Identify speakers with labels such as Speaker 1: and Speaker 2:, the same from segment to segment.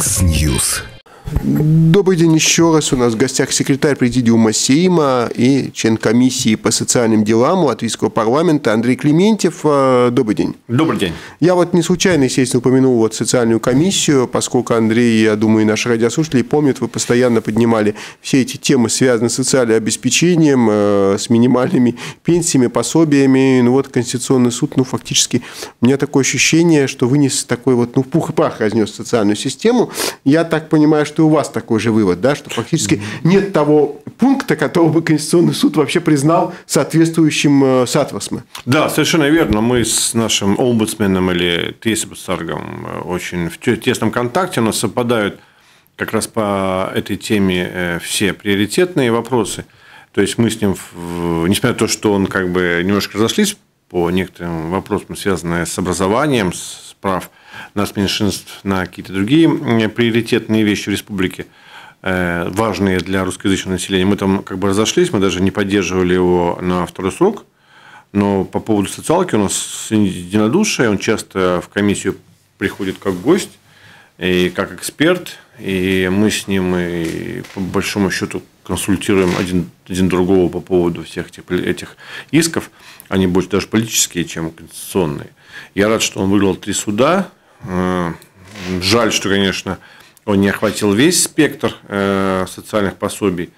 Speaker 1: Mix News.
Speaker 2: Добрый день еще раз. У нас в гостях секретарь президиума Сейма и член комиссии по социальным делам Латвийского парламента Андрей Клементьев. Э, добрый день.
Speaker 3: Добрый день.
Speaker 2: Я вот не случайно, естественно, упомянул вот социальную комиссию, поскольку Андрей, я думаю, и наши радиослушатели помнят, вы постоянно поднимали все эти темы, связанные с социальным обеспечением, э, с минимальными пенсиями, пособиями. Ну вот Конституционный суд, ну фактически, у меня такое ощущение, что вынес такой вот, ну пух и прах разнес социальную систему. Я так понимаю, что и у вас такой же вывод, да, что фактически нет того пункта, которого бы Конституционный суд вообще признал соответствующим э, сатвасме.
Speaker 3: Да, совершенно верно. Мы с нашим омбудсменом или Тесипасаргом э, очень в тесном контакте. У нас совпадают как раз по этой теме э, все приоритетные вопросы. То есть мы с ним, несмотря на то, что он как бы немножко разошлись по некоторым вопросам, связанным с образованием, с прав нас меньшинств на какие-то другие приоритетные вещи в республике, э, важные для русскоязычного населения. Мы там как бы разошлись, мы даже не поддерживали его на второй срок. Но по поводу социалки у нас единодушие, он часто в комиссию приходит как гость и как эксперт, и мы с ним и по большому счету консультируем один, один другого по поводу всех этих, этих исков. Они больше даже политические, чем конституционные. Я рад, что он выиграл три суда. Э, жаль, что, конечно, он не охватил весь спектр э, социальных пособий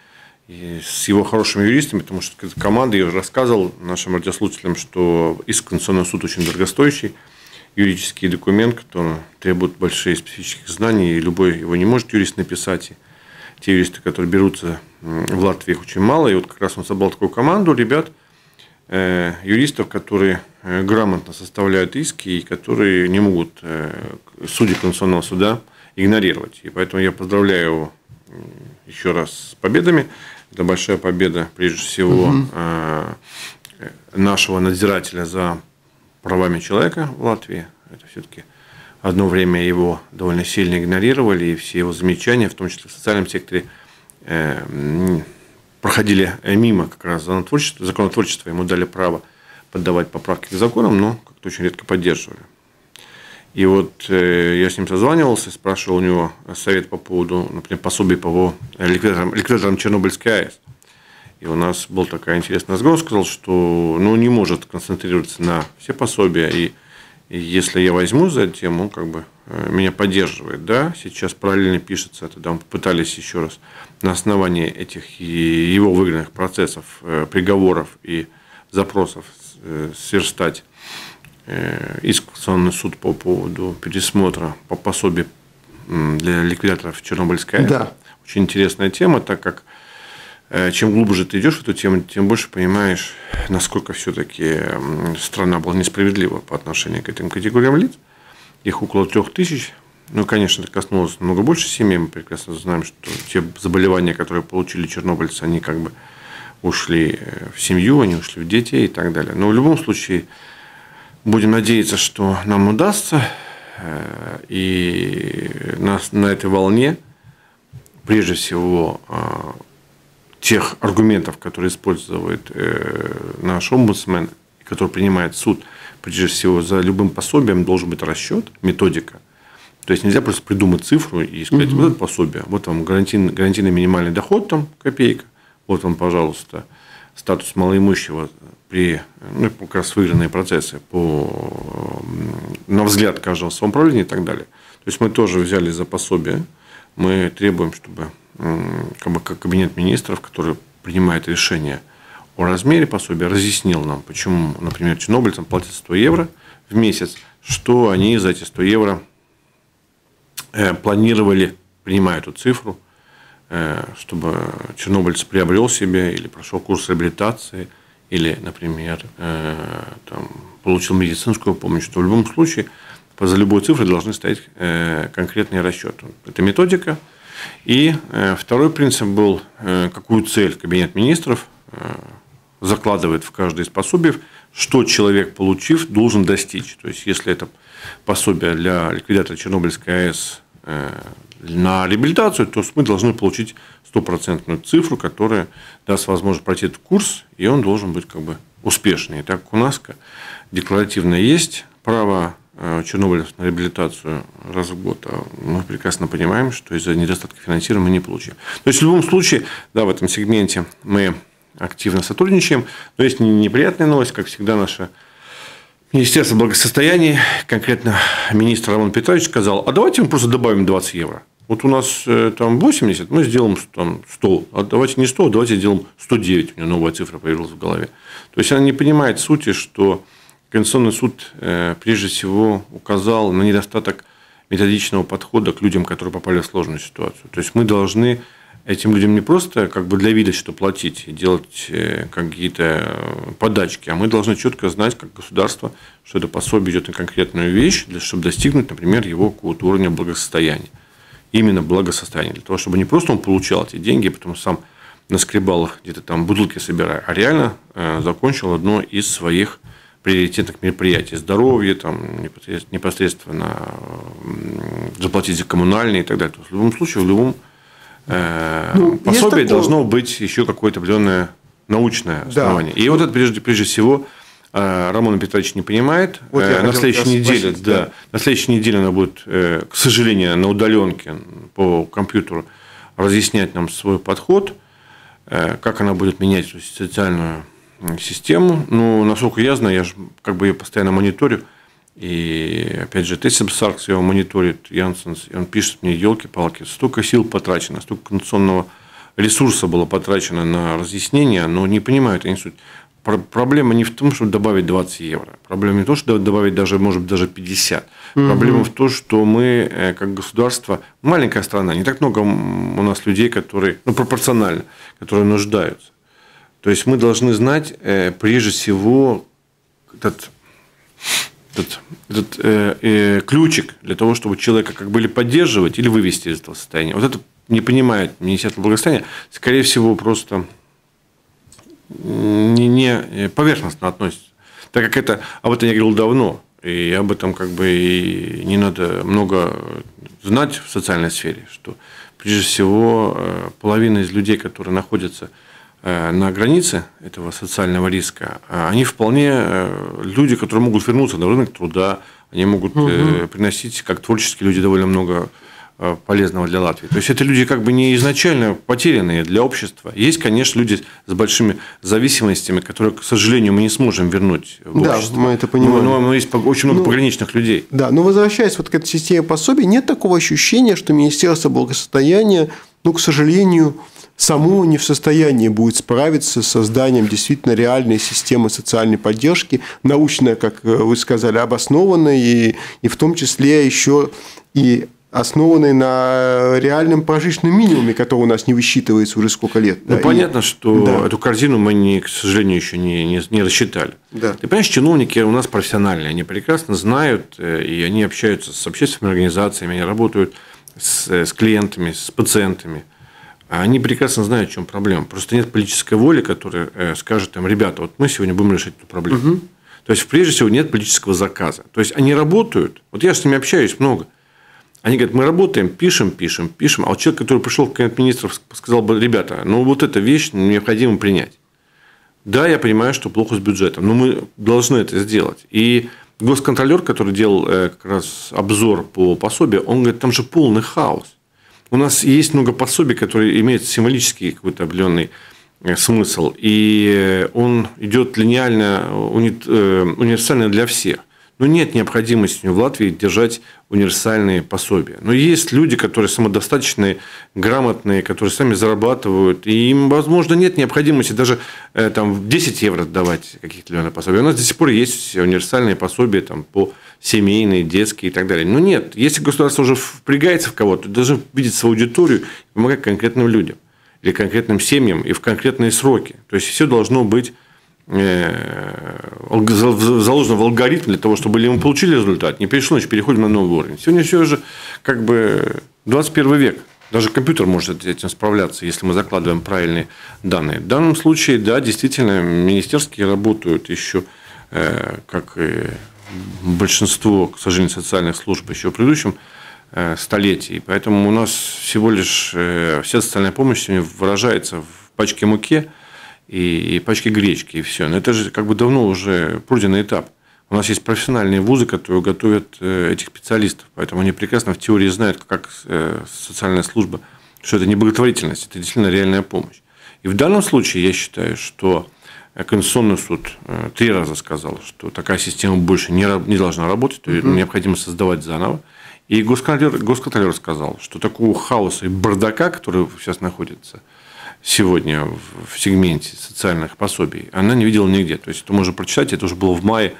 Speaker 3: с его хорошими юристами, потому что команда, я уже рассказывал нашим радиослушателям, что иск Конституционный суд очень дорогостоящий юридический документ, который требует больших специфических знаний, и любой его не может юрист написать. И те юристы, которые берутся в Латвии, их очень мало. И вот как раз он собрал такую команду ребят, юристов, которые Э, грамотно составляют иски и которые не могут э, судьи Конституционного суда игнорировать. И поэтому я поздравляю его еще раз с победами. Это большая победа, прежде всего, угу. нашего надзирателя за правами человека в Латвии. Это все-таки одно время его довольно сильно игнорировали, и все его замечания, в том числе в социальном секторе, проходили мимо как раз законотворчества, ему дали право поддавать поправки к законам, но как-то очень редко поддерживали. И вот э, я с ним созванивался, спрашивал у него совет по поводу, например, пособий по ликвидаторам, ликвидаторам Чернобыльской АЭС. И у нас был такой интересный разговор, сказал, что ну, не может концентрироваться на все пособия, и, и если я возьму за эту тему, он как бы э, меня поддерживает. Да, сейчас параллельно пишется, тогда мы попытались еще раз на основании этих его выигранных процессов, э, приговоров и запросов Э, сверстать иск в суд по поводу пересмотра по пособию для ликвидаторов Чернобыльской АЭС. Да. Очень интересная тема, так как чем глубже ты идешь в эту тему, тем больше понимаешь, насколько все-таки страна была несправедлива по отношению к этим категориям лиц. Их около трех тысяч. Ну, конечно, это коснулось намного больше семей. Мы прекрасно знаем, что те заболевания, которые получили чернобыльцы, они как бы ушли э, в семью, они ушли в детей и так далее. Но в любом случае будем надеяться, что нам удастся э, и на, на этой волне, прежде всего, э, тех аргументов, которые использует наш омбудсмен, который принимает суд, прежде всего, за любым пособием должен быть расчет, методика. То есть нельзя просто придумать цифру и сказать, угу. вот это пособие, вот вам гарантийный, гарантийный минимальный доход, там копейка, вот вам, пожалуйста, статус малоимущего при ну, как раз выигранные процессы по, на взгляд каждого самоуправления и так далее. То есть мы тоже взяли за пособие, мы требуем, чтобы как, кабинет министров, который принимает решение о размере пособия, разъяснил нам, почему, например, чернобыльцам платят 100 евро в месяц, что они за эти 100 евро э, планировали, принимая эту цифру, Э, чтобы чернобыльц приобрел себе или прошел курс реабилитации, или, например, э, там, получил медицинскую помощь, то в любом случае за любой цифрой должны стоять э, конкретные расчеты. Это методика. И второй принцип был, какую цель Кабинет министров закладывает в каждое из пособий, что человек, получив, должен достичь. То есть, если это пособие для ликвидатора Чернобыльской АЭС на реабилитацию, то мы должны получить стопроцентную цифру, которая даст возможность пройти этот курс, и он должен быть как бы успешный. Так у нас декларативно есть право Чернобыля на реабилитацию раз в год, а мы прекрасно понимаем, что из-за недостатка финансирования мы не получим. То есть в любом случае, да, в этом сегменте мы активно сотрудничаем, но есть неприятная новость, как всегда, наша Министерство благосостояния, конкретно министр Роман Петрович сказал, а давайте мы просто добавим 20 евро. Вот у нас э, там 80, мы сделаем там 100. А давайте не 100, давайте сделаем 109. У меня новая цифра появилась в голове. То есть, она не понимает сути, что Конституционный суд э, прежде всего указал на недостаток методичного подхода к людям, которые попали в сложную ситуацию. То есть, мы должны этим людям не просто как бы для вида что платить и делать э, какие-то подачки, а мы должны четко знать, как государство, что это пособие идет на конкретную вещь, чтобы достигнуть, например, его какого-то уровня благосостояния именно благосостояние. Для того, чтобы не просто он получал эти деньги, а потом сам наскребал их где-то там бутылки собирая, а реально э, закончил одно из своих приоритетных мероприятий. Здоровье, там, непосредственно заплатить за коммунальные и так далее. То есть, в любом случае, в любом э, ну, пособии должно быть еще какое-то определенное научное основание. Да. И вот это прежде, прежде всего а, Роман Петрович не понимает. Вот э, на следующей неделе, да, да, на следующей неделе она будет, э, к сожалению, на удаленке по компьютеру разъяснять нам свой подход, э, как она будет менять социальную систему. Ну, насколько я знаю, я же как бы ее постоянно мониторю. И опять же, Тесси Саркс его мониторит, Янсенс, и он пишет мне, елки-палки, столько сил потрачено, столько конституционного ресурса было потрачено на разъяснение, но не понимают они суть проблема не в том, чтобы добавить 20 евро. Проблема не в том, что добавить даже, может быть, даже 50. Угу. Проблема в том, что мы, э, как государство, маленькая страна, не так много у нас людей, которые, ну, пропорционально, которые нуждаются. То есть мы должны знать, э, прежде всего, этот, этот, этот э, э, ключик для того, чтобы человека как бы или поддерживать, или вывести из этого состояния. Вот это не понимает Министерство благосостояния. Скорее всего, просто не, не поверхностно относится. Так как это, об этом я говорил давно, и об этом как бы и не надо много знать в социальной сфере, что прежде всего э, половина из людей, которые находятся э, на границе этого социального риска, а они вполне э, люди, которые могут вернуться на рынок труда, они могут угу. приносить, как творческие люди, довольно много Э, полезного для Латвии. То есть это люди как бы не изначально потерянные для общества. Есть, конечно, люди с большими зависимостями, которые, к сожалению, мы не сможем вернуть в
Speaker 2: да, общество. мы это понимаем.
Speaker 3: Но, но есть очень много ну, пограничных людей.
Speaker 2: Да, но возвращаясь вот к этой системе пособий, нет такого ощущения, что Министерство благосостояния, ну, к сожалению, само не в состоянии будет справиться с созданием действительно реальной системы социальной поддержки, научная, как вы сказали, обоснованной, и, и в том числе еще и основанный на реальном прожиточном минимуме, который у нас не высчитывается уже сколько лет.
Speaker 3: Ну, да, понятно, и... что да. эту корзину мы, не, к сожалению, еще не, не, не рассчитали.
Speaker 2: Да.
Speaker 3: Ты понимаешь, чиновники у нас профессиональные, они прекрасно знают, э, и они общаются с общественными организациями, они работают с, э, с клиентами, с пациентами. Они прекрасно знают, в чем проблема. Просто нет политической воли, которая э, скажет им, ребята, вот мы сегодня будем решать эту проблему. Угу. То есть, прежде всего, нет политического заказа. То есть, они работают. Вот я с ними общаюсь много. Они говорят, мы работаем, пишем, пишем, пишем. А вот человек, который пришел в кабинет министров, сказал бы, ребята, ну вот эта вещь необходимо принять. Да, я понимаю, что плохо с бюджетом, но мы должны это сделать. И госконтролер, который делал э, как раз обзор по пособию, он говорит, там же полный хаос. У нас есть много пособий, которые имеют символический какой-то определенный э, смысл, и э, он идет линейно, универсально для всех. Но нет необходимости в Латвии держать универсальные пособия. Но есть люди, которые самодостаточные, грамотные, которые сами зарабатывают, и им, возможно, нет необходимости даже э, там, 10 евро давать каких-то пособия. У нас до сих пор есть универсальные пособия там, по семейные, детские и так далее. Но нет, если государство уже впрягается в кого-то, должно видеть свою аудиторию помогать конкретным людям или конкретным семьям и в конкретные сроки. То есть все должно быть заложено в алгоритм для того, чтобы мы получили результат, не перешло, значит, переходим на новый уровень. Сегодня все же как бы 21 век. Даже компьютер может этим справляться, если мы закладываем правильные данные. В данном случае, да, действительно, министерские работают еще, э, как и большинство, к сожалению, социальных служб еще в предыдущем э, столетии. Поэтому у нас всего лишь вся социальная помощь сегодня выражается в пачке муки – и, и пачки гречки, и все. Но это же как бы давно уже пройденный этап. У нас есть профессиональные вузы, которые готовят э, этих специалистов, поэтому они прекрасно в теории знают, как э, социальная служба, что это не благотворительность, это действительно реальная помощь. И в данном случае я считаю, что Конституционный суд три раза сказал, что такая система больше не, не должна работать, угу. необходимо создавать заново. И госконтролер, госконтролер сказал, что такого хаоса и бардака, который сейчас находится сегодня в сегменте социальных пособий, она не видела нигде. То есть это можно прочитать, это уже было в мае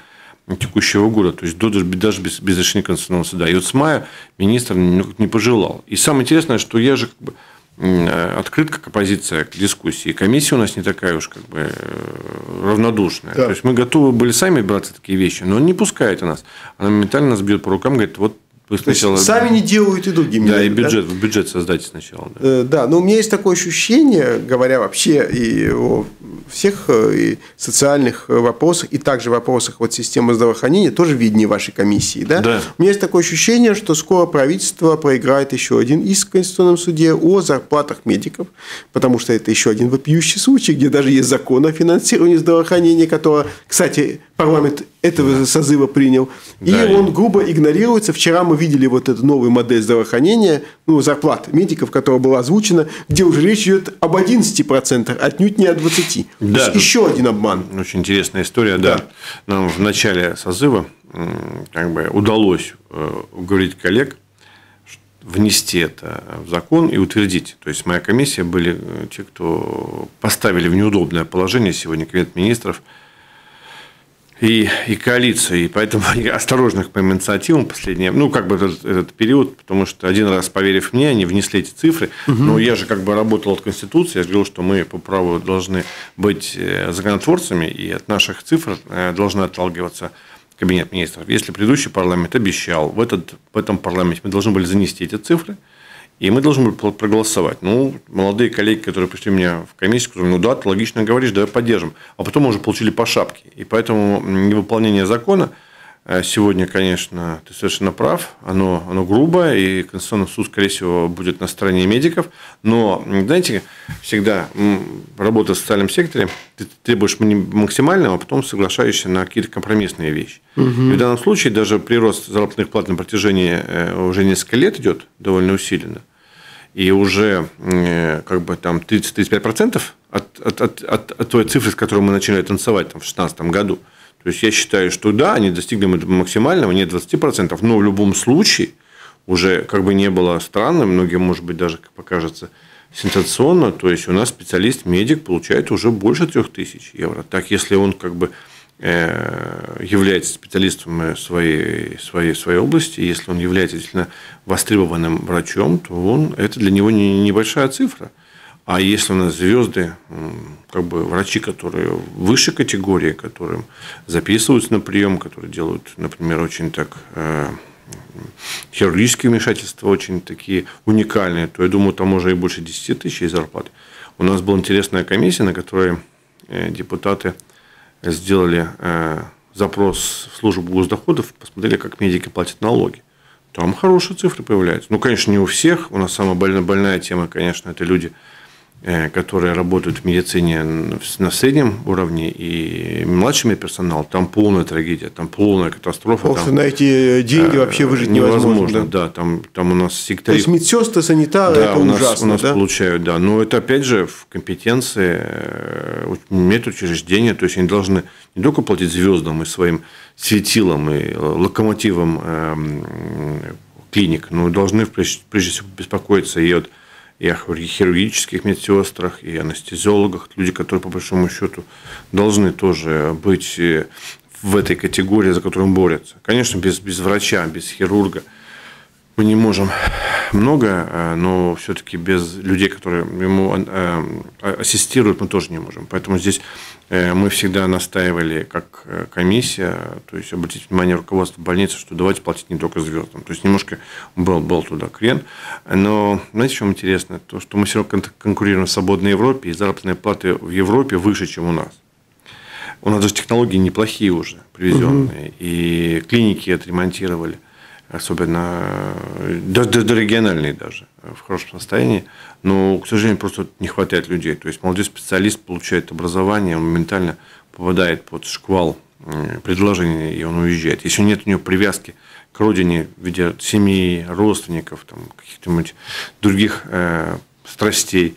Speaker 3: текущего года, то есть даже без, без решения Конституционного суда. И вот с мая министр не пожелал. И самое интересное, что я же как бы открыт как оппозиция к дискуссии. Комиссия у нас не такая уж как бы э, равнодушная. Да. То есть мы готовы были сами браться такие вещи, но он не пускает нас. Она моментально нас бьет по рукам, говорит, вот
Speaker 2: вы сначала... сами не делают и другим.
Speaker 3: Да, и бюджет, да? бюджет создайте сначала.
Speaker 2: Да. Э, да, но у меня есть такое ощущение, говоря вообще и о всех э, и социальных вопросах, и также вопросах вот системы здравоохранения, тоже виднее вашей комиссии. Да? Да. У меня есть такое ощущение, что скоро правительство проиграет еще один иск в Конституционном суде о зарплатах медиков, потому что это еще один вопиющий случай, где даже есть закон о финансировании здравоохранения, которого, кстати, парламент этого созыва принял. И да, он грубо игнорируется. Вчера мы видели вот эту новую модель здравоохранения, ну, зарплат медиков, которая была озвучена, где уже речь идет об 11%, отнюдь не о 20%. Да, еще один обман.
Speaker 3: Очень интересная история, да. да. Нам в начале созыва как бы удалось э, уговорить коллег внести это в закон и утвердить. То есть моя комиссия были э, те, кто поставили в неудобное положение сегодня Кабинет министров – и, и коалиции. И поэтому они осторожны по инициативам последние, ну, как бы этот, этот период, потому что один раз, поверив мне, они внесли эти цифры. Угу. Но я же как бы работал от Конституции, я же говорил, что мы по праву должны быть э, законотворцами, и от наших цифр э, должны отталкиваться Кабинет министров. Если предыдущий парламент обещал, в, этот, в этом парламенте мы должны были занести эти цифры, и мы должны были проголосовать. Ну, молодые коллеги, которые пришли меня в комиссию, сказали, ну да, ты логично говоришь, давай поддержим. А потом мы уже получили по шапке. И поэтому невыполнение закона сегодня, конечно, ты совершенно прав, оно, оно грубое, и Конституционный суд, скорее всего, будет на стороне медиков. Но, знаете, всегда работа в социальном секторе, ты требуешь максимального, а потом соглашаешься на какие-то компромиссные вещи. Угу. И в данном случае даже прирост заработных плат на протяжении э, уже несколько лет идет довольно усиленно. И уже э, как бы там 30-35% от, от, от, от, от той цифры, с которой мы начали танцевать там, в 2016 году. То есть я считаю, что да, они достигли максимального, не 20%, но в любом случае уже как бы не было странно, многим, может быть, даже покажется сенсационно. То есть у нас специалист, медик получает уже больше 3000 евро. Так, если он как бы Э, является специалистом своей, своей, своей области, если он является действительно востребованным врачом, то он, это для него не, небольшая цифра. А если у нас звезды, как бы врачи, которые выше категории, которым записываются на прием, которые делают, например, очень так э, хирургические вмешательства очень такие уникальные, то я думаю, там уже и больше 10 тысяч зарплат. У нас была интересная комиссия, на которой э, депутаты сделали э, запрос в службу госдоходов, посмотрели, как медики платят налоги. Там хорошие цифры появляются. Ну, конечно, не у всех. У нас самая больная, тема, конечно, это люди – которые работают в медицине на среднем уровне и младший медперсонал, там полная трагедия, там полная катастрофа.
Speaker 2: Просто там, на эти деньги вообще выжить невозможно. невозможно
Speaker 3: да? да, там, там у нас сектори...
Speaker 2: То есть медсестры, санитары, да, это
Speaker 3: у нас,
Speaker 2: ужасно,
Speaker 3: у нас
Speaker 2: да?
Speaker 3: получают, да. Но это опять же в компетенции э, медучреждения, то есть они должны не только платить звездам и своим светилам и локомотивам эм, клиник, но должны прежде всего беспокоиться и от и о хирургических медсестрах, и анестезиологах, люди, которые, по большому счету, должны тоже быть э, в этой категории, за которую борются. Конечно, без, без врача, без хирурга мы не можем много, э, но все-таки без людей, которые ему э, ассистируют, мы тоже не можем. Поэтому здесь Э, мы всегда настаивали, как э, комиссия, то есть обратить внимание руководства больницы, что давайте платить не только звездам. То есть немножко был, был туда крен. Но знаете, что интересно? То, что мы все равно конкурируем в свободной Европе, и заработные платы в Европе выше, чем у нас. У нас даже технологии неплохие уже привезенные, угу. и клиники отремонтировали особенно даже, даже региональные даже, в хорошем состоянии, но, к сожалению, просто не хватает людей. То есть молодой специалист получает образование, он моментально попадает под шквал предложение, и он уезжает. Если нет у него привязки к родине в виде семьи, родственников, там, каких-нибудь других э, страстей,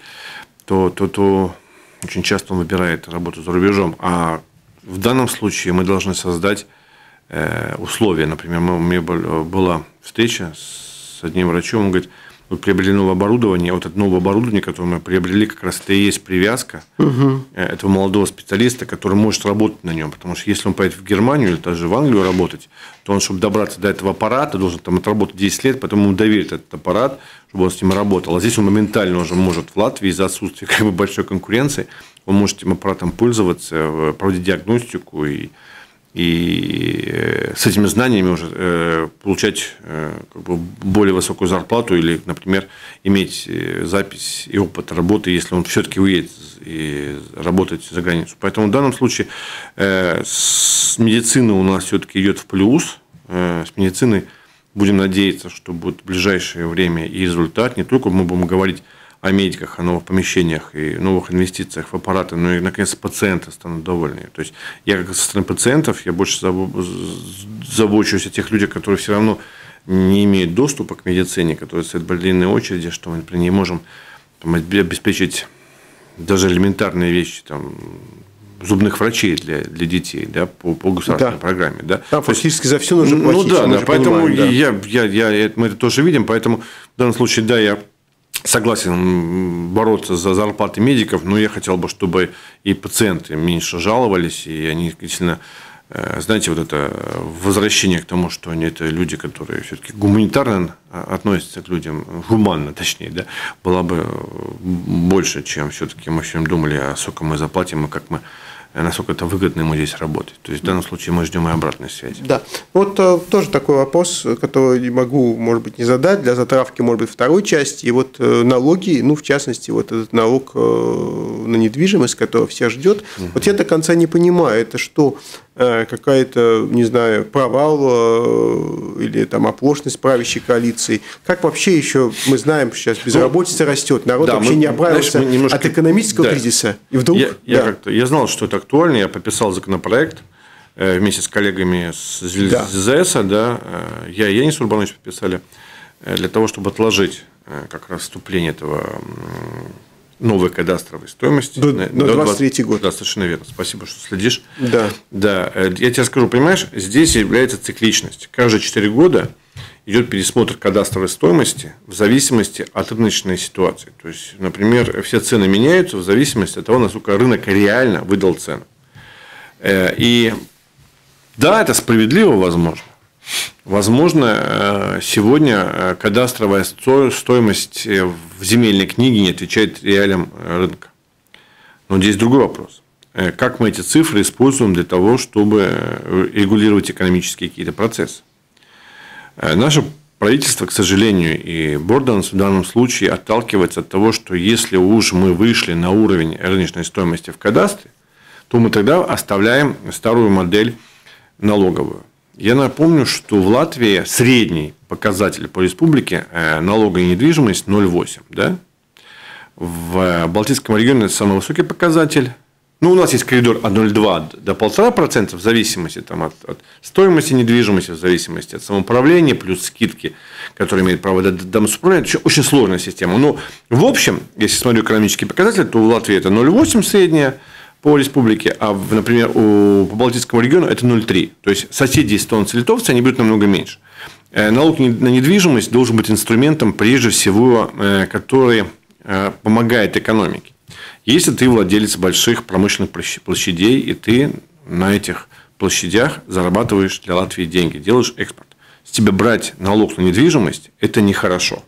Speaker 3: то, то, то очень часто он выбирает работу за рубежом. А в данном случае мы должны создать э, условия. Например, у меня была встреча с одним врачом, он говорит, мы приобрели новое оборудование, вот это новое оборудование, которое мы приобрели, как раз это и есть привязка угу. этого молодого специалиста, который может работать на нем. Потому что если он поедет в Германию или даже в Англию работать, то он, чтобы добраться до этого аппарата, должен там отработать 10 лет, потом ему доверить этот аппарат, чтобы он с ним работал. А здесь он моментально уже может в Латвии из-за отсутствия как бы, большой конкуренции, он может этим аппаратом пользоваться, э, проводить диагностику и и э, с этими знаниями уже э, получать э, как бы более высокую зарплату или, например, иметь запись и опыт работы, если он все-таки уедет и работать за границу. Поэтому в данном случае с медицины у нас все-таки идет в плюс. С медицины будем надеяться, что будет в ближайшее время и результат. Не только мы будем говорить о медиках, о новых помещениях и новых инвестициях в аппараты, но и, наконец, пациенты станут довольны. То есть я как со стороны пациентов, я больше забочусь о тех людях, которые все равно не имеют доступа к медицине, которые стоят в длинной очереди, что мы, например, не можем там, обеспечить даже элементарные вещи, там, зубных врачей для, для детей да, по, по государственной да. программе. Да.
Speaker 2: Там фактически за все нужно
Speaker 3: платить. Ну да, да поэтому понимаем, да. Я, я, я, мы это тоже видим, поэтому в данном случае, да, я согласен бороться за зарплаты медиков, но я хотел бы, чтобы и пациенты меньше жаловались, и они действительно э, знаете, вот это возвращение к тому, что они это люди, которые все-таки гуманитарно относятся к людям, гуманно точнее, да, было бы больше, чем все-таки мы всем думали, а сколько мы заплатим и как мы Э, насколько это выгодно ему здесь работать. То есть в данном случае мы ждем и обратной связи.
Speaker 2: Да. Вот э, тоже такой вопрос, который не могу, может быть, не задать, для затравки, может быть, второй части. И вот э, налоги, ну, в частности, вот этот налог на недвижимость, который всех ждет. Угу. Вот я до конца не понимаю, это что, какая-то, не знаю, провал или там оплошность правящей коалиции. Как вообще еще, мы знаем, сейчас безработица ну, растет, народ да, вообще мы, не оправился знаешь, немножко... от экономического да. кризиса.
Speaker 3: И вдруг... Я, да. я, я знал, что это актуально, я подписал законопроект э, вместе с коллегами с ЗЗС, да. да, э, я и Янис Урбанович подписали, э, для того, чтобы отложить как раз вступление этого новой кадастровой стоимости.
Speaker 2: До, на, до 23 год.
Speaker 3: Да, совершенно верно. Спасибо, что следишь.
Speaker 2: Да.
Speaker 3: Да. Я тебе скажу, понимаешь, здесь является цикличность. Каждые 4 года идет пересмотр кадастровой стоимости в зависимости от рыночной ситуации. То есть, например, все цены меняются в зависимости от того, насколько рынок реально выдал цену. Э, и да, это справедливо, возможно. Возможно, э, сегодня э, кадастровая стоимость в земельной книге не отвечает реалиям рынка. Но здесь другой вопрос. Как мы эти цифры используем для того, чтобы регулировать экономические какие-то процессы? Э, наше правительство, к сожалению, и Борданс в данном случае отталкивается от того, что если уж мы вышли на уровень рыночной стоимости в кадастре, то мы тогда оставляем старую модель налоговую. Я напомню, что в Латвии средний показатель по республике э, налога на недвижимость 0,8. Да? В Балтийском регионе это самый высокий показатель ну, у нас есть коридор от 0,2 до 1,5% в зависимости там, от, от стоимости недвижимости, в зависимости от самоуправления, плюс скидки, которые имеют право домоуправления. Это очень сложная система. Но в общем, если смотрю экономические показатели, то у Латвии это 0,8 средняя по республике, а, например, у, по Балтийскому региону это 0,3. То есть соседи эстонцы и литовцы, они берут намного меньше. Э, налог на недвижимость должен быть инструментом, прежде всего, э, который э, помогает экономике. Если ты владелец больших промышленных площадей, и ты на этих площадях зарабатываешь для Латвии деньги, делаешь экспорт, с тебя брать налог на недвижимость – это нехорошо.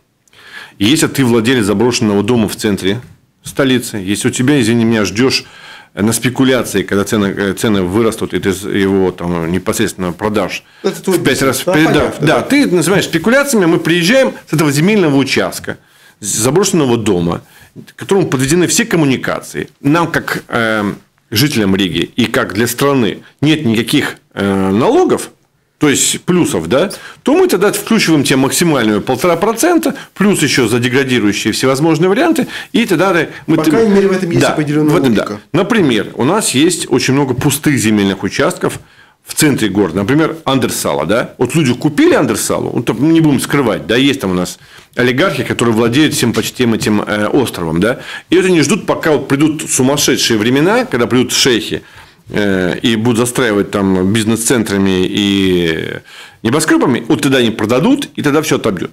Speaker 3: И если ты владелец заброшенного дома в центре столицы, если у тебя, извини меня, ждешь на спекуляции, когда цены, э, цены вырастут, и ты его там непосредственно продашь это в пять раз. Да, да, да, да, ты называешь спекуляциями, мы приезжаем с этого земельного участка, с заброшенного дома – которому подведены все коммуникации. Нам, как э, жителям Риги и как для страны, нет никаких э, налогов, то есть плюсов, да, то мы тогда включиваем тебе максимальную полтора процента, плюс еще за деградирующие всевозможные варианты, и тогда мы...
Speaker 2: По крайней мере, в этом есть да, определенная
Speaker 3: в этом, да. Например, у нас есть очень много пустых земельных участков в центре города, например, андерсала, да, вот люди купили андерсалу, вот, не будем скрывать, да, есть там у нас олигархи, которые владеют всем почти этим э, островом, да, и это не ждут, пока вот придут сумасшедшие времена, когда придут шейхи, э, и будут застраивать там бизнес-центрами и небоскребами, вот тогда они продадут, и тогда все отобьют.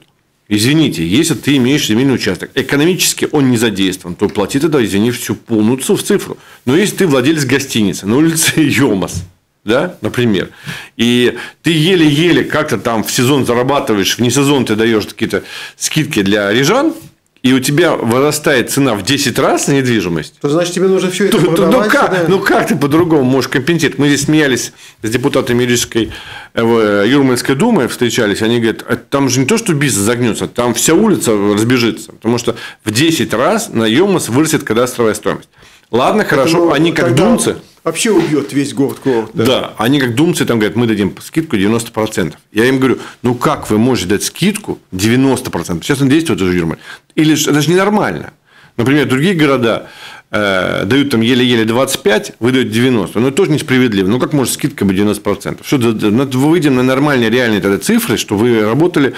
Speaker 3: Извините, если ты имеешь земельный участок, экономически он не задействован, то плати тогда, извини, всю полную цифру. Но если ты владелец гостиницы на улице Йомас, да, например, и ты еле-еле как-то там в сезон зарабатываешь, вне сезон ты даешь какие-то скидки для рижан, и у тебя вырастает цена в 10 раз на недвижимость,
Speaker 2: то значит тебе нужно все это то,
Speaker 3: продавать. Ну как, да? ну как ты по-другому можешь компенсировать? Мы здесь смеялись с депутатами Рижской э, Юрмальской думы, встречались, они говорят, «А там же не то, что бизнес загнется, там вся улица разбежится, потому что в 10 раз на Йомас вырастет кадастровая стоимость. Ладно, хорошо, ну, они как думцы
Speaker 2: вообще убьет весь город курорт.
Speaker 3: Да. да, они как думцы там говорят, мы дадим скидку 90%. Я им говорю, ну как вы можете дать скидку 90%? Сейчас он действует уже Юрмаль. Или это же ненормально. Например, другие города э, дают там еле-еле 25, выдают 90. Но это тоже несправедливо. Ну, как может скидка быть 90%? Что, надо выйдем на нормальные, реальные тогда цифры, что вы работали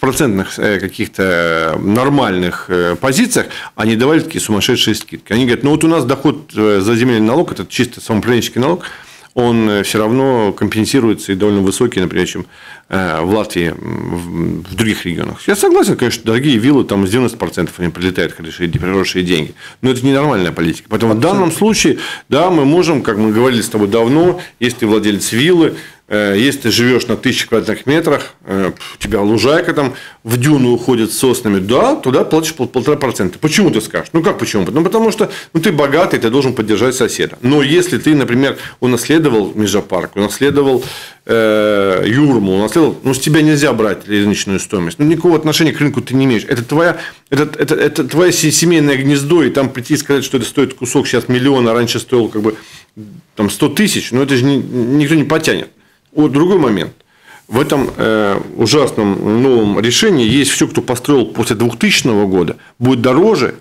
Speaker 3: процентных э, каких-то э, нормальных э, позициях они давали такие сумасшедшие скидки. Они говорят, ну вот у нас доход за земельный налог, это чисто самоуправленческий налог, он все равно компенсируется и довольно высокий, например, чем в Латвии, в других регионах. Я согласен, конечно, дорогие виллы, там с 90% они прилетают хорошие, деньги. Но это ненормальная политика. Поэтому в данном случае, да, мы можем, как мы говорили с тобой давно, если ты владелец виллы, если ты живешь на тысячи квадратных метрах, э, у тебя лужайка там в дюну уходит с соснами, да, туда платишь полтора процента. Почему ты скажешь? Ну как почему? Ну потому что ну, ты богатый, ты должен поддержать соседа. Но если ты, например, унаследовал Межапарк, унаследовал э, Юрму, унаследовал, ну с тебя нельзя брать рыночную стоимость. Ну никакого отношения к рынку ты не имеешь. Это твоя, это, это, это твое семейное гнездо, и там прийти и сказать, что это стоит кусок сейчас миллиона, а раньше стоил как бы там 100 тысяч, ну это же не, никто не потянет. Вот другой момент. В этом э, ужасном новом решении есть все, кто построил после 2000 года, будет дороже,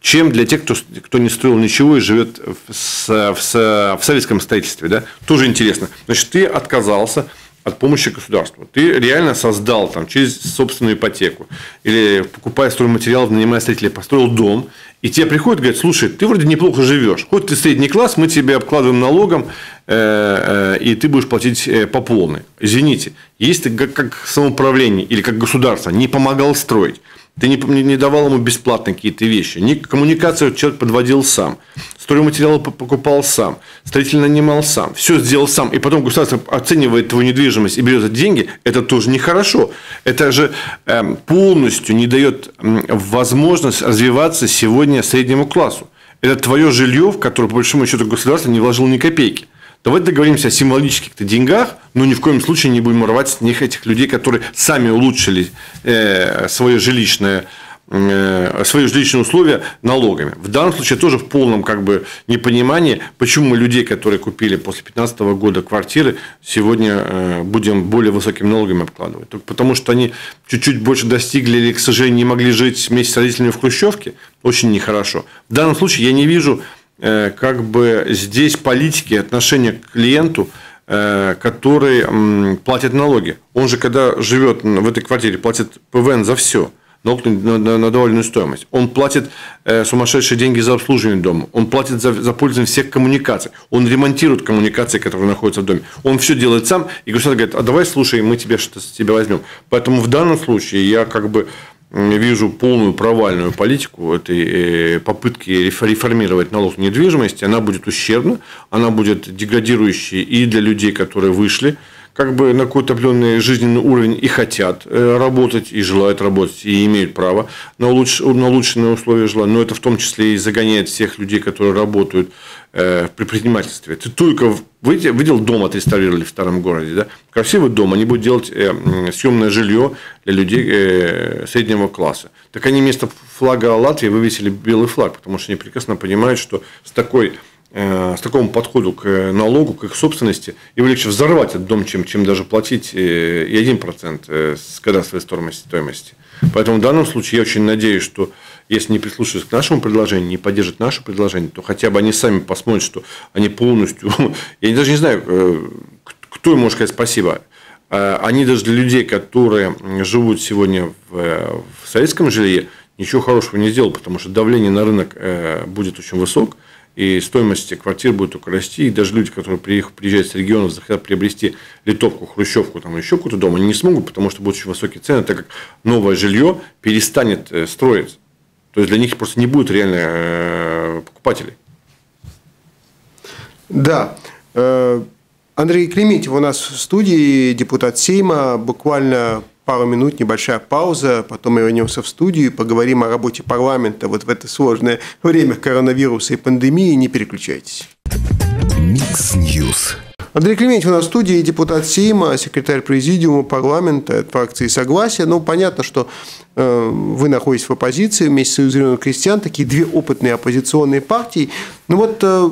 Speaker 3: чем для тех, кто, кто не строил ничего и живет в, в, в советском строительстве. Да? Тоже интересно. Значит, ты отказался от помощи государства. Ты реально создал там, через собственную ипотеку или покупая стройматериал, нанимая строителя, построил дом, и тебе приходят и говорят, слушай, ты вроде неплохо живешь, хоть ты средний класс, мы тебе обкладываем налогом, э, э, и ты будешь платить э, по полной. Извините, если ты как самоуправление или как государство не помогал строить, ты не, не давал ему бесплатно какие-то вещи. Коммуникацию человек подводил сам. Стройматериалы покупал сам. Строитель нанимал сам. Все сделал сам. И потом государство оценивает твою недвижимость и берет деньги. Это тоже нехорошо. Это же э, полностью не дает возможность развиваться сегодня среднему классу. Это твое жилье, в которое, по большому счету, государство не вложило ни копейки. Давайте договоримся о символических деньгах, но ни в коем случае не будем рвать с них этих людей, которые сами улучшили э, свое жилищное э, свои жилищные условия налогами. В данном случае тоже в полном как бы непонимании, почему мы людей, которые купили после 2015 года квартиры, сегодня э, будем более высокими налогами обкладывать. Только потому, что они чуть-чуть больше достигли или, к сожалению, не могли жить вместе с родителями в Хрущевке, очень нехорошо. В данном случае я не вижу как бы здесь политики, отношения к клиенту, э, который платит налоги. Он же, когда живет в этой квартире, платит ПВН за все на, на, на довольную стоимость. Он платит э, сумасшедшие деньги за обслуживание дома. Он платит за, за пользование всех коммуникаций. Он ремонтирует коммуникации, которые находятся в доме. Он все делает сам. И государство говорит, а давай, слушай, мы тебе что-то с тебя возьмем. Поэтому в данном случае я как бы вижу полную провальную политику этой э, попытки реформировать налог на недвижимость. Она будет ущербна, она будет деградирующей и для людей, которые вышли как бы на какой-то определенный жизненный уровень и хотят э, работать, и желают работать, и имеют право на, улуч... на улучшенные условия жила. Но это в том числе и загоняет всех людей, которые работают э, при предпринимательстве. Ты только видел дом отреставрировали в старом городе, да? Красивый дом, они будут делать э, съемное жилье для людей среднего класса. Так они вместо флага Латвии вывесили белый флаг, потому что они прекрасно понимают, что с такой с такому подходу к э, налогу, к их собственности, его легче взорвать этот дом, чем, чем даже платить э, и 1% с кадастровой стоимости, стоимости. Поэтому в данном случае я очень надеюсь, что если не прислушаются к нашему предложению, не поддержат наше предложение, то хотя бы они сами посмотрят, что они полностью... Я даже не знаю, кто им может сказать спасибо? Они даже для людей, которые живут сегодня в, в советском жилье, ничего хорошего не сделал, потому что давление на рынок будет очень высок и стоимость квартир будет только расти, и даже люди, которые приезжают с регионов, захотят приобрести литовку, хрущевку, там еще какой-то дом, они не смогут, потому что будут очень высокие цены, так как новое жилье перестанет э, строиться. То есть для них просто не будет реально э, покупателей.
Speaker 2: Да. Э, Андрей Клементьев у нас в студии, депутат Сейма. Буквально пару минут, небольшая пауза, потом мы вернемся в студию и поговорим о работе парламента вот в это сложное время коронавируса и пандемии. Не переключайтесь. Mix News. Андрей Клементьев у нас в студии, депутат Сейма, секретарь президиума парламента от фракции «Согласие». Ну, понятно, что э, вы находитесь в оппозиции вместе с Союзом зеленых крестьян, такие две опытные оппозиционные партии. Ну вот э,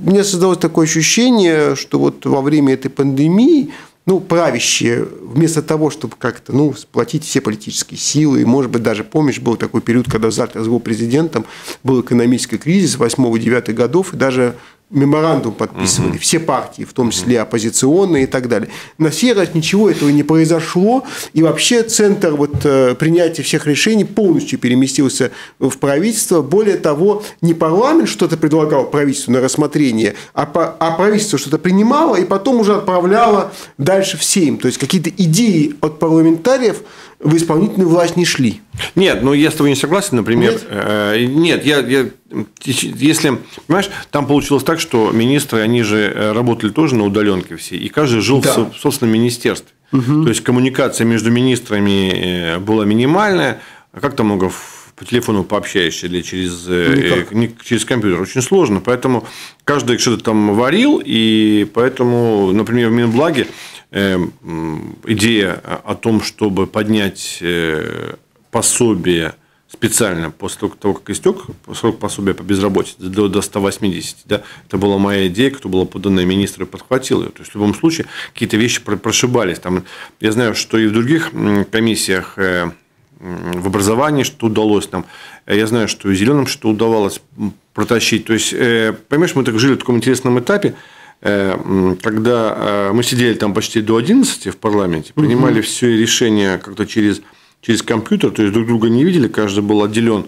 Speaker 2: меня создалось такое ощущение, что вот во время этой пандемии ну, правящие, вместо того, чтобы как-то, ну, сплотить все политические силы, и, может быть, даже, помнишь, был такой период, когда Зальтер был президентом, был экономический кризис 8-9 годов, и даже меморандум подписывали, угу. все партии, в том числе оппозиционные и так далее. На сей раз ничего этого не произошло, и вообще центр вот, э, принятия всех решений полностью переместился в правительство. Более того, не парламент что-то предлагал правительству на рассмотрение, а, а правительство что-то принимало и потом уже отправляло дальше в Сейм. То есть какие-то идеи от парламентариев в исполнительную власть не шли.
Speaker 3: Нет, ну я с тобой не согласен, например. Нет, э, нет я, я, если, понимаешь, там получилось так, что министры, они же э, работали тоже на удаленке все, и каждый жил да. в собственном министерстве. Угу. То есть коммуникация между министрами э, была минимальная. А как там много по телефону пообщаешься или через, э, через компьютер. Очень сложно. Поэтому каждый что-то там варил, и поэтому, например, в Минблаге идея о том, чтобы поднять э, пособие специально после того, как истек срок пособия по безработице до, до 180. Да, это была моя идея, кто была поданная министру и подхватил ее. То есть, в любом случае, какие-то вещи прошибались. Там, я знаю, что и в других комиссиях в образовании что удалось нам. Я знаю, что и зеленым что удавалось протащить. То есть, э, понимаешь, мы так жили в таком интересном этапе, э, когда э, мы сидели там почти до 11 в парламенте, принимали угу. все решения как-то через, через компьютер, то есть друг друга не видели, каждый был отделен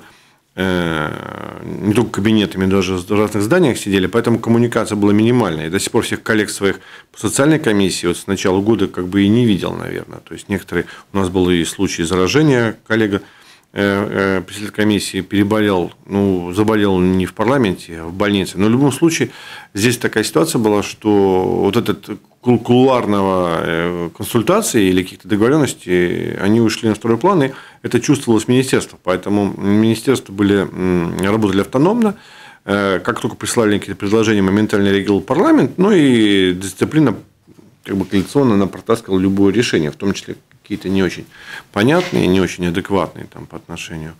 Speaker 3: не только кабинетами, даже в разных зданиях сидели, поэтому коммуникация была минимальная. И до сих пор всех коллег своих по социальной комиссии вот с начала года как бы и не видел, наверное. То есть некоторые у нас был и случай заражения коллега э, э, председатель комиссии переболел, ну, заболел не в парламенте, а в больнице. Но в любом случае здесь такая ситуация была, что вот этот кулуарного э, консультации или каких-то договоренностей, они ушли на второй план, и это чувствовалось министерство. Поэтому министерства были, работали автономно. Э, как только прислали какие-то предложения, моментально реагировал парламент, ну и дисциплина как бы коалиционно она протаскивала любое решение, в том числе какие-то не очень понятные, не очень адекватные там, по отношению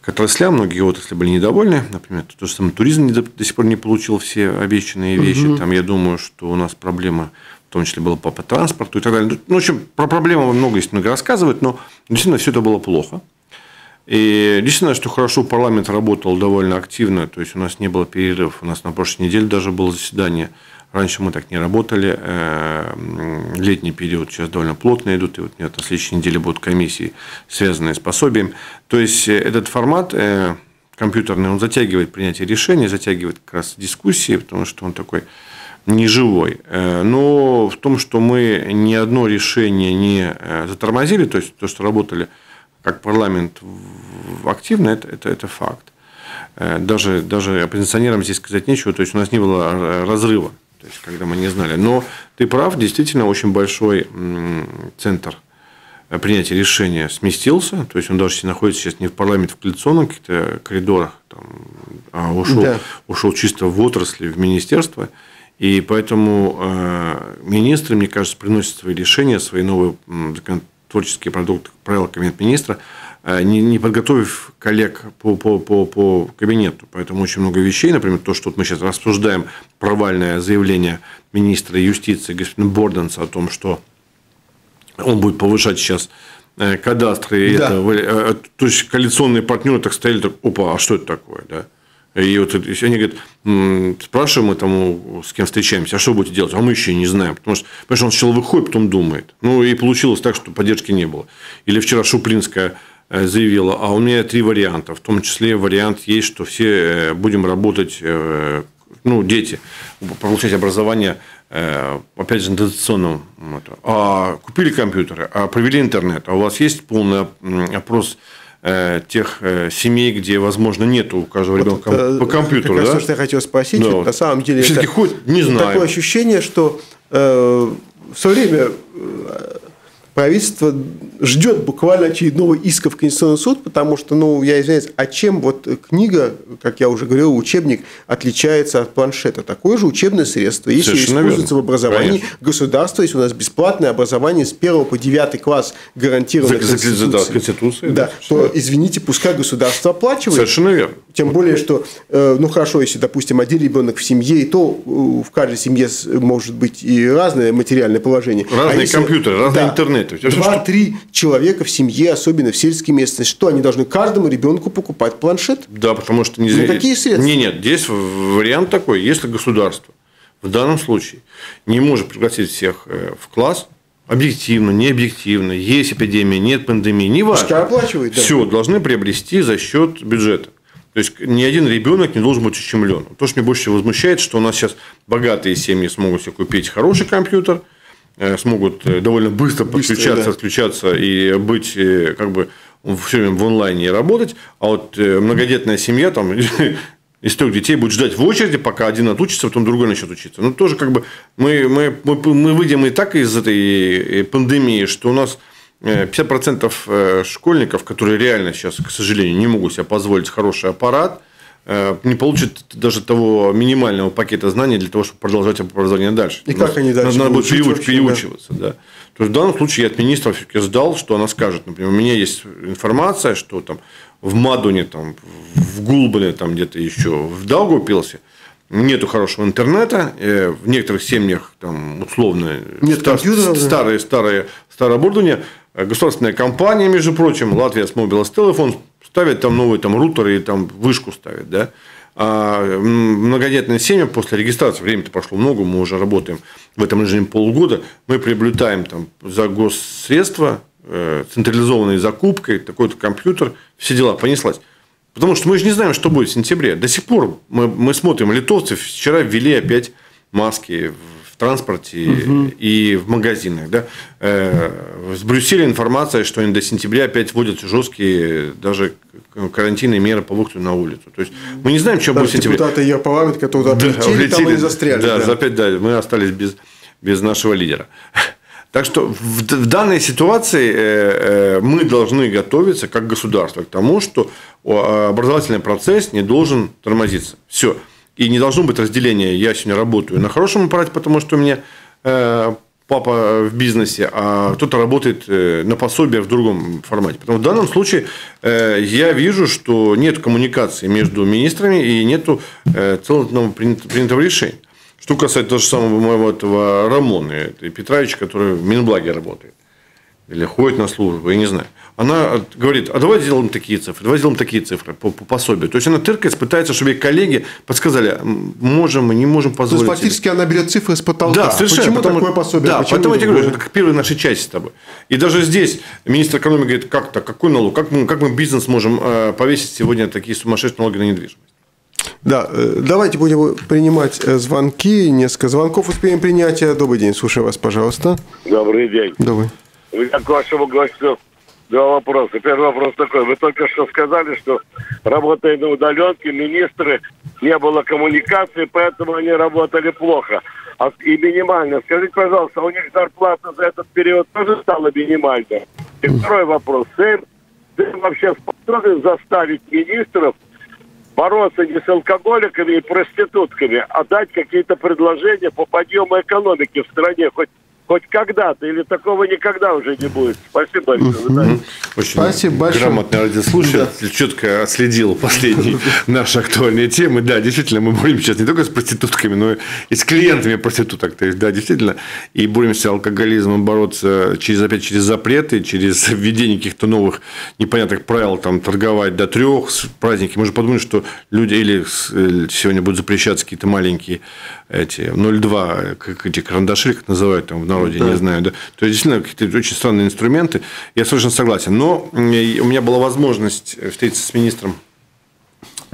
Speaker 3: к отраслям. Многие отрасли были недовольны. Например, то же самое туризм до, до сих пор не получил все обещанные вещи. Угу. Там, я думаю, что у нас проблема в том числе было по, по транспорту и так далее. Ну, в общем, про проблемы много есть много рассказывать, но действительно все это было плохо. И действительно, что хорошо парламент работал довольно активно, то есть у нас не было перерывов, у нас на прошлой неделе даже было заседание. Раньше мы так не работали, э, летний период сейчас довольно плотно идут, и вот нет, на следующей неделе будут комиссии, связанные с пособием. То есть э, этот формат э, компьютерный, он затягивает принятие решений, затягивает как раз дискуссии, потому что он такой не живой. Э, но в том, что мы ни одно решение не затормозили, то есть то, что работали как парламент активно, это, это, это факт. Даже, даже оппозиционерам здесь сказать нечего, то есть у нас не было разрыва, то есть когда мы не знали. Но ты прав, действительно очень большой центр принятия решения сместился, то есть он даже находится сейчас не в парламенте, в коалиционных каких-то коридорах, там, а ушел, да. ушел чисто в отрасли, в министерство. И поэтому э, министры, мне кажется, приносят свои решения, свои новые творческие продукты, правила кабинета министра, э, не, не подготовив коллег по, по, по, по кабинету. Поэтому очень много вещей, например, то, что вот мы сейчас обсуждаем провальное заявление министра юстиции господина Борденса о том, что он будет повышать сейчас э, кадастры. Да. Это, то есть коалиционные партнеры так стояли, так, опа, а что это такое? Да? И вот они говорят, спрашиваем мы тому, с кем встречаемся, а что будете делать? А мы еще не знаем. Потому что, понимаешь, он сначала выходит, потом думает. Ну, и получилось так, что поддержки не было. Или вчера Шуплинская э, заявила, а у меня три варианта. В том числе вариант есть, что все э, будем работать, э, ну, дети, получать образование, опять же, традиционном. А купили компьютеры, а провели интернет, а у вас есть полный опрос Э, тех э, семей, где, возможно, нет у каждого вот ребенка это, по компьютеру.
Speaker 2: Как
Speaker 3: да?
Speaker 2: то, что я хотел спросить. Да, вот. На самом деле,
Speaker 3: это ходит, не знаю.
Speaker 2: такое ощущение, что э, в свое время э, правительство ждет буквально очередного иска в Конституционный суд, потому что, ну, я извиняюсь, а чем вот книга, как я уже говорил, учебник отличается от планшета? Такое же учебное средство, если Совершенно используется верно. в образовании Конечно. государства, если у нас бесплатное образование с 1 по 9 класс гарантировано
Speaker 3: за, Конституцией, да, Конституцией,
Speaker 2: да, то, извините, пускай государство оплачивает.
Speaker 3: Совершенно верно.
Speaker 2: Тем более, что, э, ну, хорошо, если, допустим, один ребенок в семье, и то э, в каждой семье может быть и разное материальное положение.
Speaker 3: Разные а если, компьютеры, разный да, интернет.
Speaker 2: Два-три человека в семье, особенно в сельской местности, что они должны каждому ребенку покупать планшет?
Speaker 3: Да, потому что нельзя.
Speaker 2: Ну, какие средства?
Speaker 3: Нет, нет, здесь вариант такой, если государство в данном случае не может пригласить всех э, в класс, объективно, не объективно, есть эпидемия, нет пандемии, не важно.
Speaker 2: оплачивает,
Speaker 3: да. Все должны приобрести за счет бюджета. То есть ни один ребенок не должен быть ущемлен. То, что меня больше всего возмущает, что у нас сейчас богатые семьи смогут себе купить хороший компьютер, смогут э, довольно быстро, быстро подключаться, да. отключаться и быть э, как бы все время в онлайне и работать, а вот многодетная семья там из трех детей будет ждать в очереди, пока один отучится, потом другой начнет учиться. Ну, тоже как бы мы, мы, мы, выйдем и так из этой пандемии, что у нас 50% э, школьников, которые реально сейчас, к сожалению, не могут себе позволить хороший аппарат, э, не получат даже того минимального пакета знаний для того, чтобы продолжать образование дальше.
Speaker 2: И как они дальше
Speaker 3: Надо будет переуч, переучиваться. Да. Да. То есть, в данном случае я от министра все-таки сдал, что она скажет. Например, у меня есть информация, что там в Мадуне, там, в Гулбане, там где-то еще, в Даугавпилсе – нету хорошего интернета, э, в некоторых семьях там условно
Speaker 2: Нет стар,
Speaker 3: старые, старые, старое оборудование, государственная компания, между прочим, Латвия с Mobile Telephone ставит там новые там рутеры и там вышку ставит, да. А многодетные семьи после регистрации, времени-то прошло много, мы уже работаем в этом режиме полгода, мы приобретаем там за госсредства, э, централизованной закупкой, такой-то компьютер, все дела, понеслась. Потому что мы же не знаем, что будет в сентябре. До сих пор мы, мы смотрим, литовцы вчера ввели опять маски в транспорте угу. и в магазинах. Да? Э, с Брюсселя информация, что они до сентября опять вводят жесткие даже карантинные меры по выходу на улицу. То есть мы не знаем, что будет в сентябре.
Speaker 2: Депутаты Европарламента, которые туда да, улетели, там и застряли.
Speaker 3: Да, да. За опять, да, мы остались без, без нашего лидера. Так что в, в данной ситуации э, э, мы должны готовиться как государство к тому, что образовательный процесс не должен тормозиться. Все. И не должно быть разделения. Я сегодня работаю на хорошем аппарате, потому что у меня э, папа в бизнесе, а кто-то работает на пособие в другом формате. Потому в данном случае я вижу, что нет коммуникации между министрами и нет целостного принятого решения. Что касается того же самого моего этого Рамона, и Петровича, который в Минблаге работает. Или ходит на службу, я не знаю. Она говорит, а давай сделаем такие цифры, давай сделаем такие цифры по, по пособию. То есть она тыркается, пытается, чтобы ей коллеги подсказали, можем мы, не можем позволить.
Speaker 2: То есть фактически она берет цифры с потолка.
Speaker 3: Да, совершенно.
Speaker 2: Почему
Speaker 3: потому,
Speaker 2: такое пособие?
Speaker 3: Да,
Speaker 2: Почему
Speaker 3: поэтому я тебе говорю, это как первая наша часть с тобой. И даже здесь министр экономики говорит, как то какой налог, как мы, как мы бизнес можем э, повесить сегодня такие сумасшедшие налоги на недвижимость.
Speaker 2: Да, э, давайте будем принимать э, звонки. Несколько звонков успеем принять. Добрый день, слушаю вас, пожалуйста.
Speaker 1: Добрый день.
Speaker 2: Добрый.
Speaker 1: У меня к вашему гостю два вопроса. Первый вопрос такой. Вы только что сказали, что работая на удаленке, министры не было коммуникации, поэтому они работали плохо. А, и минимально. Скажите, пожалуйста, у них зарплата за этот период тоже стала минимальной? И второй вопрос. Сэм, вообще способен заставить министров бороться не с алкоголиками и проститутками, а дать какие-то предложения по подъему экономики в стране, хоть хоть когда-то, или такого никогда уже не будет. Спасибо большое.
Speaker 3: Очень Спасибо большое. грамотный радиослушатель, да. четко отследил последние наши актуальные темы. Да, действительно, мы боремся сейчас не только с проститутками, но и с клиентами проституток. То есть, да, действительно, и боремся с алкоголизмом бороться через, опять, через запреты, через введение каких-то новых непонятных правил, там, торговать до трех праздники. Мы же подумали, что люди или э, сегодня будут запрещаться какие-то маленькие эти 0,2, как эти карандаши, как называют там в народе, да. не знаю. Да. То есть, действительно, какие-то очень странные инструменты. Я совершенно согласен. Но у меня была возможность встретиться с министром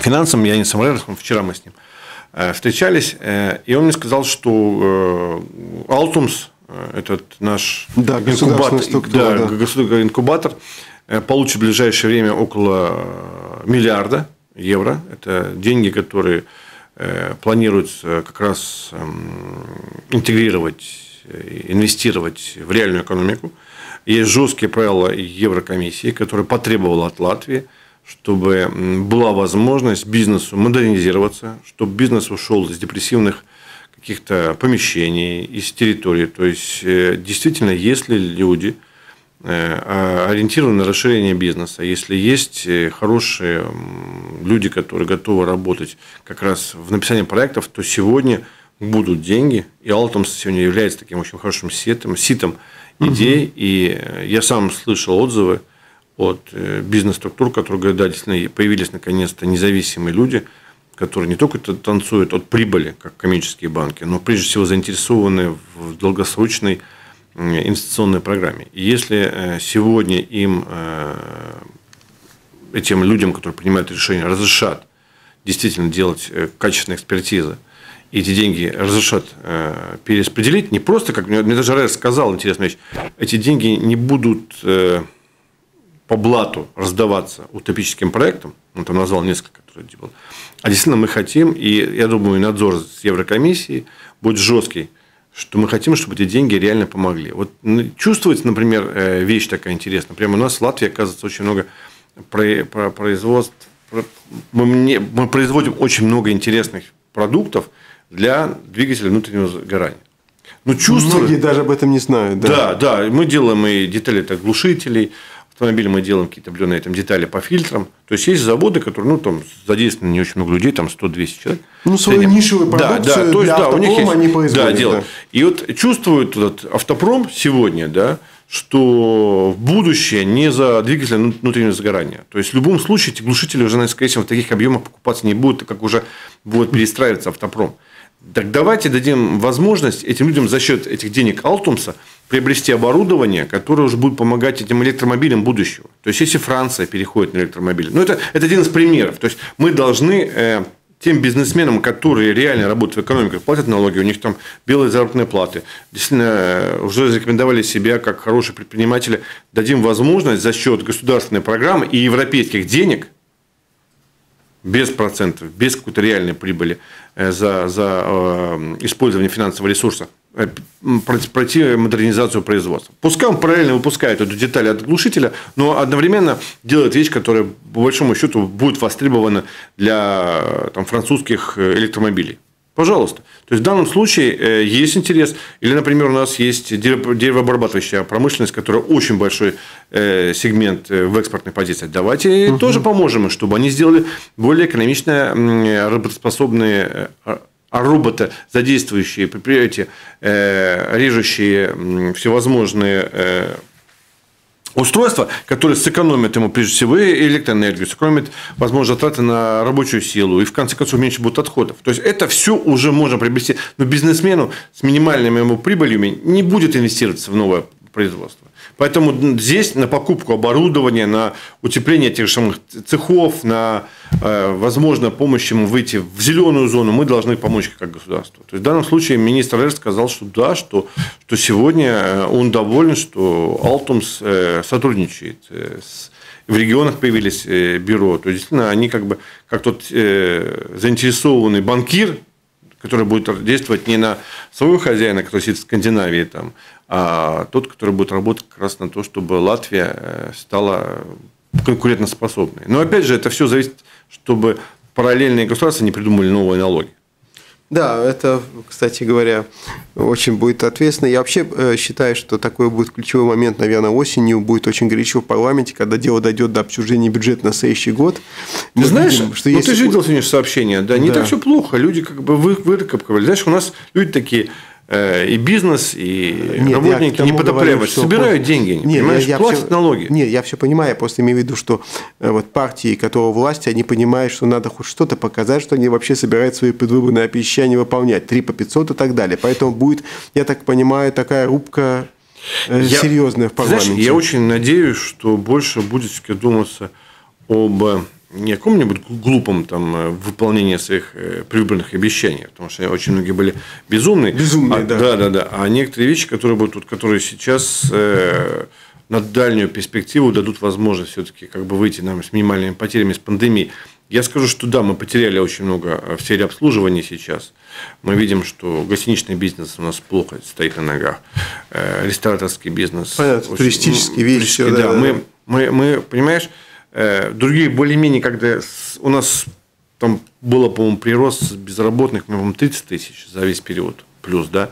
Speaker 3: финансов, я не Самрером, вчера мы с ним э, встречались, э, и он мне сказал, что Алтумс, э, этот наш
Speaker 2: да, инкубатор,
Speaker 3: да, да. государственный инкубатор, получит в ближайшее время около миллиарда евро. Это деньги, которые планируется как раз эм, интегрировать инвестировать в реальную экономику. Есть жесткие правила Еврокомиссии, которые потребовала от Латвии, чтобы была возможность бизнесу модернизироваться, чтобы бизнес ушел из депрессивных каких-то помещений, из территории. То есть, э, действительно, если люди э, ориентированы на расширение бизнеса, если есть э, хорошие люди, которые готовы работать как раз в написании проектов, то сегодня – будут деньги, и Алтом сегодня является таким очень хорошим ситом, ситом идей, угу. и э, я сам слышал отзывы от э, бизнес-структур, которые говорят, да, действительно, появились наконец-то независимые люди, которые не только танцуют от прибыли, как коммерческие банки, но прежде всего заинтересованы в долгосрочной инвестиционной программе. И если э, сегодня им, этим людям, которые принимают решения, разрешат действительно делать качественные экспертизы, эти деньги разрешат э, перераспределить, не просто, как мне даже Рэр сказал, интересная вещь, эти деньги не будут э, по блату раздаваться утопическим проектам, он там назвал несколько, которые типа, а действительно мы хотим, и я думаю, надзор с Еврокомиссией будет жесткий, что мы хотим, чтобы эти деньги реально помогли. Вот чувствуется, например, э, вещь такая интересная. Прямо у нас в Латвии, оказывается, очень много производств. Мы, мы производим очень много интересных продуктов, для двигателя внутреннего сгорания.
Speaker 2: Но чувство... Многие даже об этом не знают.
Speaker 3: Да, да, да. Мы делаем и детали так, глушителей, автомобили мы делаем какие-то определенные там, детали по фильтрам. То есть, есть заводы, которые, ну, там, задействованы не очень много людей, там, 100-200 человек.
Speaker 2: Ну, свою нишевую продукцию да, да, то есть, для да, у них есть, они производят.
Speaker 3: Да, делают. Да. И вот чувствует этот автопром сегодня, да, что в будущее не за двигатель внутреннего сгорания. То есть, в любом случае, эти глушители уже, скорее всего, в таких объемах покупаться не будут, так как уже будет перестраиваться автопром. Так давайте дадим возможность этим людям за счет этих денег Алтумса приобрести оборудование, которое уже будет помогать этим электромобилям будущего. То есть, если Франция переходит на электромобили. Ну, это, это один из примеров. То есть, мы должны э, тем бизнесменам, которые реально работают в экономике, платят налоги, у них там белые заработные платы, действительно э, уже зарекомендовали себя как хорошие предприниматели, дадим возможность за счет государственной программы и европейских денег – без процентов, без какой-то реальной прибыли э, за, за э, использование финансового ресурса, э, пройти модернизацию производства. Пускай он параллельно выпускает эту деталь от глушителя, но одновременно делает вещь, которая, по большому счету, будет востребована для там, французских электромобилей. Пожалуйста. То есть в данном случае э, есть интерес. Или, например, у нас есть деревообрабатывающая промышленность, которая очень большой э, сегмент э, в экспортной позиции. Давайте угу. тоже поможем им, чтобы они сделали более экономично работоспособные а роботы, задействующие предприятия, режущие всевозможные устройства, которые сэкономят ему прежде всего и электроэнергию, сэкономят, возможно, траты на рабочую силу, и в конце концов меньше будет отходов. То есть это все уже можно приобрести, но бизнесмену с минимальными ему прибылями не будет инвестироваться в новое производство. Поэтому здесь на покупку оборудования, на утепление тех же самых цехов, на, э, возможно, помощь ему выйти в зеленую зону, мы должны помочь как государство. То есть в данном случае министр Р сказал, что да, что, что сегодня э, он доволен, что Алтумс э, сотрудничает с в регионах появились бюро, то есть действительно они как бы как тот заинтересованный банкир, который будет действовать не на своего хозяина, который сидит в Скандинавии, там, а тот, который будет работать как раз на то, чтобы Латвия э, стала конкурентоспособной. Но опять же, это все зависит, чтобы параллельные государства не придумали новые налоги.
Speaker 2: Да, это, кстати говоря, очень будет ответственно. Я вообще э, считаю, что такой будет ключевой момент, наверное, осенью будет очень горячо в парламенте, когда дело дойдет до обсуждения бюджета на следующий год.
Speaker 3: Мы знаешь, видим, что ну, есть... ты же видел сегодня сообщение, да, не да. так все плохо, люди как бы вы, выкапывали. Знаешь, у нас люди такие, и бизнес, и нет, работники не подопляют, собирают деньги, нет, понимаешь, я, я платят все, налоги.
Speaker 2: Нет, я все понимаю, я просто имею в виду, что э, вот партии, которые власти, они понимают, что надо хоть что-то показать, что они вообще собирают свои предвыборные обещания выполнять, 3 по 500 и так далее. Поэтому будет, я так понимаю, такая рубка э, я, серьезная в парламенте.
Speaker 3: Знаешь, я очень надеюсь, что больше будет думаться об не о каком-нибудь глупом там, э, выполнении своих э, предвыборных обещаний, потому что очень многие были безумные.
Speaker 2: Безумные,
Speaker 3: а,
Speaker 2: да.
Speaker 3: Да, да, да. А некоторые вещи, которые будут которые сейчас э, на дальнюю перспективу дадут возможность все-таки как бы выйти нам с минимальными потерями с пандемией. Я скажу, что да, мы потеряли очень много э, в сфере обслуживания сейчас. Мы видим, что гостиничный бизнес у нас плохо стоит на ногах. Рестораторский бизнес.
Speaker 2: Понятно, очень, туристический ну, вещи.
Speaker 3: Да, да, да. Мы, мы, мы, понимаешь, Э, другие более-менее, когда у нас там было, по-моему, прирост безработных, по-моему, 30 тысяч за весь период плюс, да.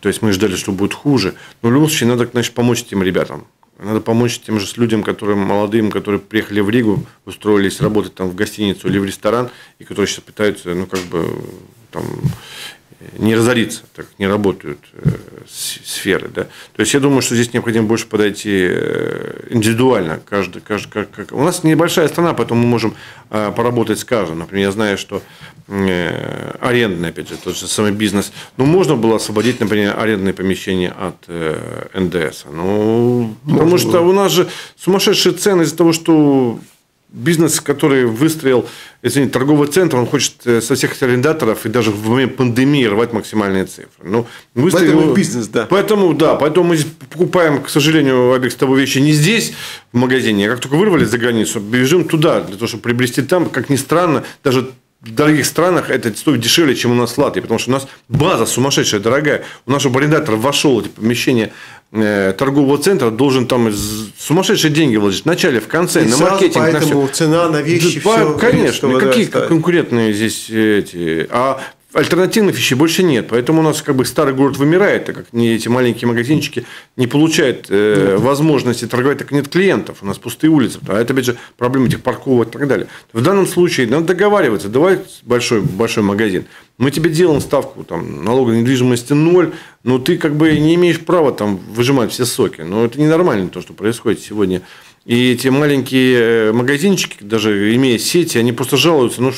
Speaker 3: То есть мы ждали, что будет хуже. Но в любом случае надо, значит, помочь этим ребятам. Надо помочь тем же людям, которым молодым, которые приехали в Ригу, устроились работать там в гостиницу или в ресторан, и которые сейчас пытаются, ну, как бы, там, не разориться, так не работают э, сферы. Да? То есть я думаю, что здесь необходимо больше подойти э, индивидуально. Каждый, каждый, как, как... У нас небольшая страна, поэтому мы можем э, поработать с каждым. Например, я знаю, что арендный, опять же, тот же самый бизнес, ну, можно было освободить, например, арендные помещения от НДС. Ну, потому что у нас же сумасшедшие цены из-за того, что бизнес, который выстроил, извините, торговый центр, он хочет э, со всех арендаторов и даже в момент пандемии рвать максимальные цифры. Ну,
Speaker 2: выстроил... Поэтому бизнес, да.
Speaker 3: Поэтому, да, поэтому мы покупаем, к сожалению, объект с тобой вещи не здесь, в магазине, а как только вырвали за границу, бежим туда, для того, чтобы приобрести там, как ни странно, даже в дорогих странах это стоит дешевле, чем у нас в Латвии, потому что у нас база сумасшедшая, дорогая. У нашего арендатора вошел эти помещения торгового центра, должен там сумасшедшие деньги вложить. В начале, в конце,
Speaker 2: И
Speaker 3: на маркетинг.
Speaker 2: Поэтому
Speaker 3: на
Speaker 2: все. цена на вещи,
Speaker 3: да, все. Конечно, какие конкурентные здесь эти. А альтернативных вещей больше нет. Поэтому у нас как бы старый город вымирает, так как эти маленькие магазинчики не получают э, возможности торговать, так нет клиентов. У нас пустые улицы. А это, опять же, проблема этих парковок и так далее. В данном случае надо договариваться. Давай большой, большой магазин. Мы тебе делаем ставку там, налога недвижимости ноль, но ты как бы не имеешь права там выжимать все соки. Но это ненормально то, что происходит сегодня. И эти маленькие э, магазинчики, даже имея сети, они просто жалуются. Ну,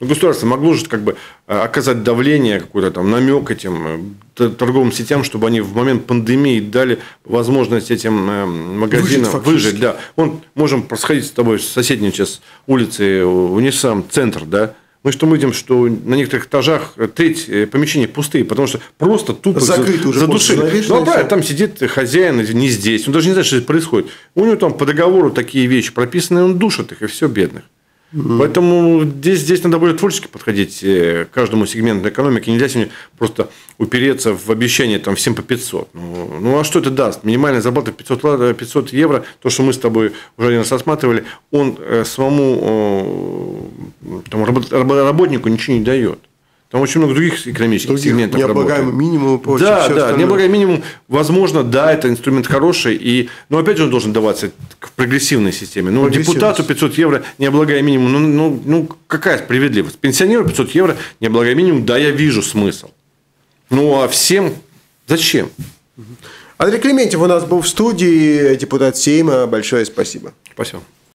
Speaker 3: ну ну, государство могло же как бы э, оказать давление, какой-то там намек этим э, торговым сетям, чтобы они в момент пандемии дали возможность этим э, магазинам выжить. выжить да. Он, можем сходить с тобой с соседней сейчас улицы, Унисам, центр, да, мы что мы видим, что на некоторых этажах треть помещений пустые, потому что просто тупо
Speaker 2: Закрыто уже задушили.
Speaker 3: Ну, правильно, там сидит хозяин, не здесь, он даже не знает, что здесь происходит. У него там по договору такие вещи прописаны, он душит их, и все, бедных. Mm-hmm. Поэтому здесь, здесь надо более творчески подходить э, к каждому сегменту экономики. Нельзя сегодня просто упереться в обещание там, всем по 500. Ну, ну а что это даст? Минимальная зарплата 500, 500 евро, то, что мы с тобой уже один раз рассматривали, он э, самому там, работнику ничего не дает. Там очень много других экономических других сегментов
Speaker 2: необлагаемый минимум и
Speaker 3: прочее. Да, да, остальное. необлагаемый минимум, возможно, да, это инструмент хороший, и, но опять же он должен даваться в прогрессивной системе. Ну, депутату 500 евро необлагаемый минимум, ну, ну, ну, какая справедливость? Пенсионеру 500 евро необлагаемый минимум, да, я вижу смысл. Ну, а всем зачем?
Speaker 2: Андрей Клементьев у нас был в студии, депутат Сейма. Большое спасибо.
Speaker 3: Спасибо.